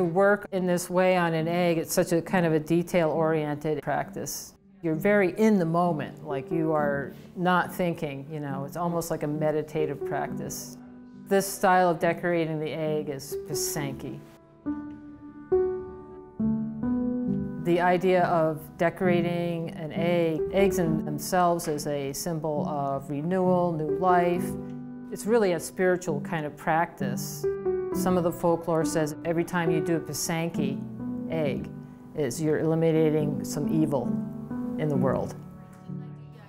To work in this way on an egg, it's such a kind of a detail-oriented practice. You're very in the moment, like you are not thinking, you know, it's almost like a meditative practice. This style of decorating the egg is Pysanky. The idea of decorating an egg, eggs in themselves as a symbol of renewal, new life, it's really a spiritual kind of practice. Some of the folklore says every time you do a Pysanky egg, is you're eliminating some evil in the world.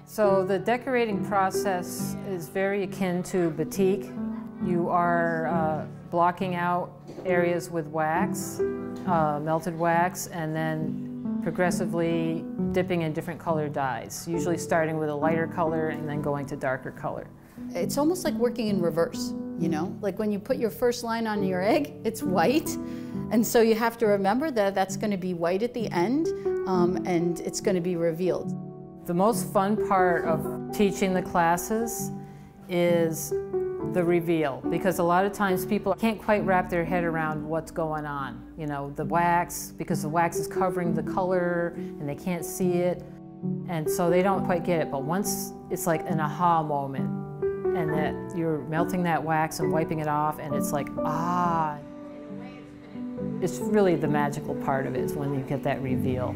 So the decorating process is very akin to batik. You are uh, blocking out areas with wax, uh, melted wax, and then progressively dipping in different color dyes, usually starting with a lighter color and then going to darker color. It's almost like working in reverse, you know? Like when you put your first line on your egg, it's white. And so you have to remember that that's going to be white at the end um, and it's going to be revealed. The most fun part of teaching the classes is the reveal because a lot of times people can't quite wrap their head around what's going on. You know, the wax, because the wax is covering the color and they can't see it. And so they don't quite get it. But once it's like an aha moment and that you're melting that wax and wiping it off and it's like, ah. It's really the magical part of it is when you get that reveal.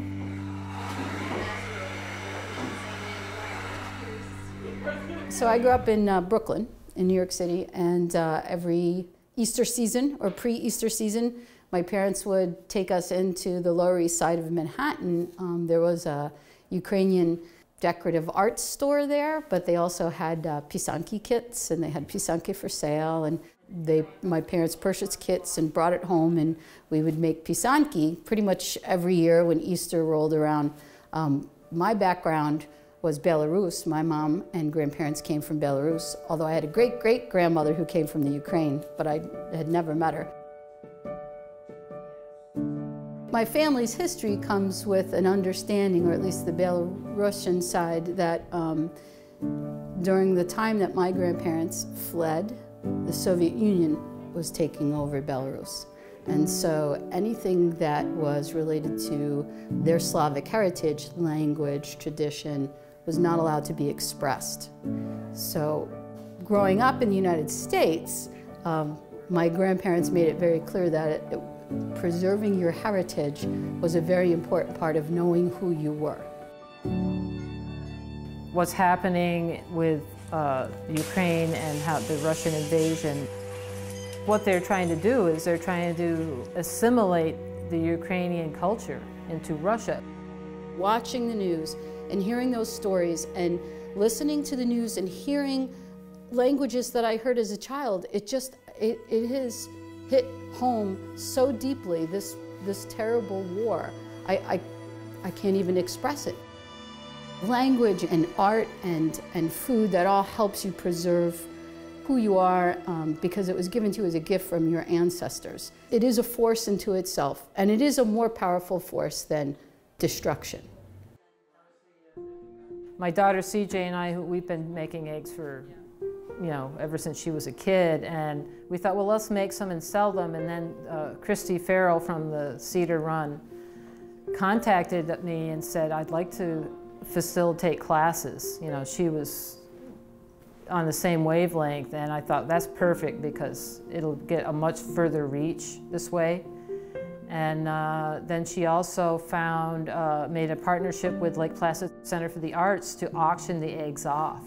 So I grew up in uh, Brooklyn, in New York City, and uh, every Easter season or pre-Easter season, my parents would take us into the Lower East Side of Manhattan. Um, there was a Ukrainian decorative art store there, but they also had uh, Pysanky kits, and they had Pysanky for sale, and they, my parents purchased kits and brought it home, and we would make Pysanky pretty much every year when Easter rolled around. Um, my background was Belarus. My mom and grandparents came from Belarus, although I had a great great grandmother who came from the Ukraine, but I had never met her. My family's history comes with an understanding, or at least the Belarusian side, that um, during the time that my grandparents fled, the Soviet Union was taking over Belarus. And so anything that was related to their Slavic heritage, language, tradition, was not allowed to be expressed. So growing up in the United States, um, my grandparents made it very clear that it, it, preserving your heritage was a very important part of knowing who you were. What's happening with uh, Ukraine and how the Russian invasion, what they're trying to do is they're trying to assimilate the Ukrainian culture into Russia. Watching the news, and hearing those stories and listening to the news and hearing languages that I heard as a child, it just, it, it has hit home so deeply, this, this terrible war. I, I, I can't even express it. Language and art and, and food, that all helps you preserve who you are um, because it was given to you as a gift from your ancestors. It is a force into itself, and it is a more powerful force than destruction. My daughter CJ and I, we've been making eggs for, you know, ever since she was a kid. And we thought, well, let's make some and sell them. And then uh, Christy Farrell from the Cedar Run contacted me and said, I'd like to facilitate classes. You know, she was on the same wavelength. And I thought, that's perfect because it'll get a much further reach this way. And uh, then she also found, uh, made a partnership with Lake Placid Center for the Arts to auction the eggs off.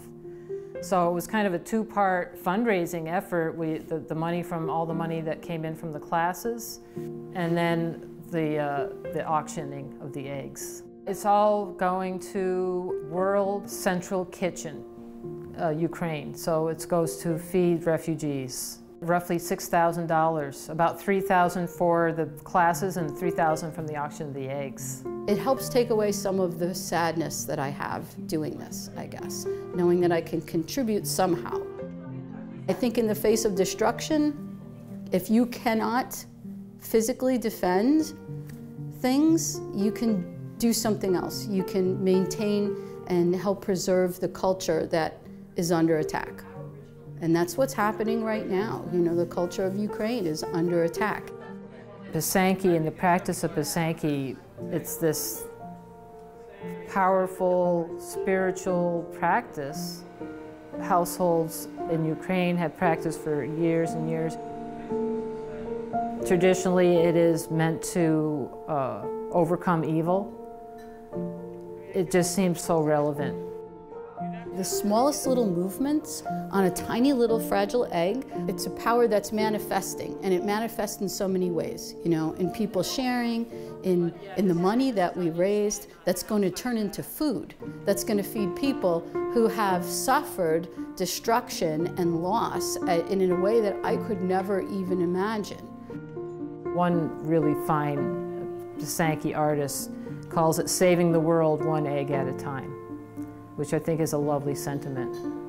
So it was kind of a two-part fundraising effort. We, the, the, money from all the money that came in from the classes, and then the, uh, the auctioning of the eggs. It's all going to World Central Kitchen, uh, Ukraine. So it goes to feed refugees roughly $6,000, about 3,000 for the classes and 3,000 from the auction of the eggs. It helps take away some of the sadness that I have doing this, I guess, knowing that I can contribute somehow. I think in the face of destruction, if you cannot physically defend things, you can do something else. You can maintain and help preserve the culture that is under attack. And that's what's happening right now. You know, the culture of Ukraine is under attack. Pisanki and the practice of Pisanki, it's this powerful spiritual practice. Households in Ukraine have practiced for years and years. Traditionally, it is meant to uh, overcome evil. It just seems so relevant. The smallest little movements on a tiny little fragile egg, it's a power that's manifesting, and it manifests in so many ways, you know, in people sharing, in, in the money that we raised, that's going to turn into food, that's going to feed people who have suffered destruction and loss uh, in a way that I could never even imagine. One really fine Pisanki artist calls it saving the world one egg at a time which I think is a lovely sentiment.